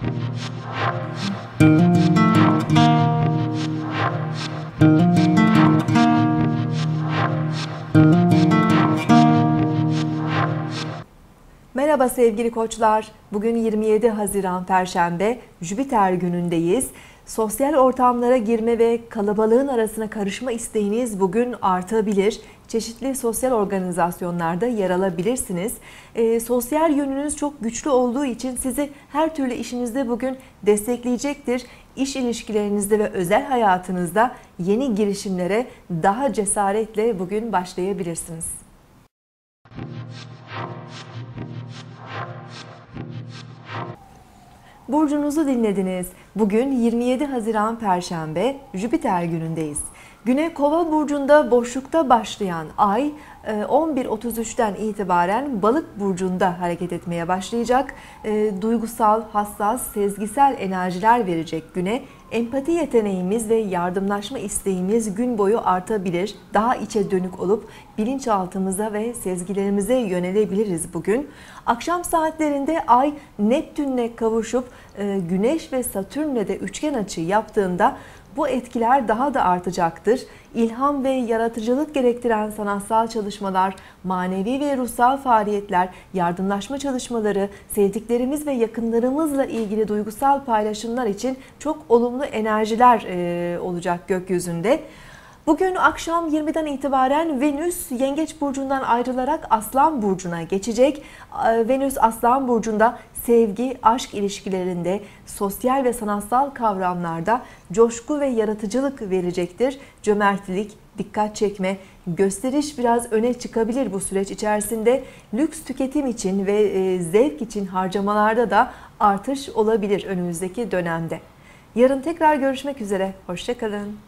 Thank you. Merhaba sevgili koçlar. Bugün 27 Haziran Perşembe, Jüpiter günündeyiz. Sosyal ortamlara girme ve kalabalığın arasına karışma isteğiniz bugün artabilir. Çeşitli sosyal organizasyonlarda yer alabilirsiniz. E, sosyal yönünüz çok güçlü olduğu için sizi her türlü işinizde bugün destekleyecektir. İş ilişkilerinizde ve özel hayatınızda yeni girişimlere daha cesaretle bugün başlayabilirsiniz. Burcunuzu dinlediniz. Bugün 27 Haziran Perşembe, Jüpiter günündeyiz. Güne Kova burcunda boşlukta başlayan ay 11.33'ten e, itibaren Balık burcunda hareket etmeye başlayacak. E, duygusal, hassas, sezgisel enerjiler verecek güne. Empati yeteneğimiz ve yardımlaşma isteğimiz gün boyu artabilir. Daha içe dönük olup bilinçaltımıza ve sezgilerimize yönelebiliriz bugün. Akşam saatlerinde ay Neptünle kavuşup e, Güneş ve Satürn'le de üçgen açı yaptığında bu etkiler daha da artacaktır. İlham ve yaratıcılık gerektiren sanatsal çalışmalar, manevi ve ruhsal faaliyetler, yardımlaşma çalışmaları, sevdiklerimiz ve yakınlarımızla ilgili duygusal paylaşımlar için çok olumlu enerjiler olacak gökyüzünde. Bugün akşam 20'den itibaren Venüs Yengeç burcundan ayrılarak Aslan burcuna geçecek. Venüs Aslan burcunda sevgi, aşk ilişkilerinde, sosyal ve sanatsal kavramlarda coşku ve yaratıcılık verecektir. Cömertlik, dikkat çekme, gösteriş biraz öne çıkabilir bu süreç içerisinde. Lüks tüketim için ve e, zevk için harcamalarda da artış olabilir önümüzdeki dönemde. Yarın tekrar görüşmek üzere. Hoşçakalın.